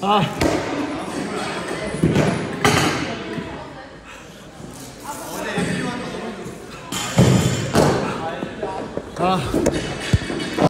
あ。あ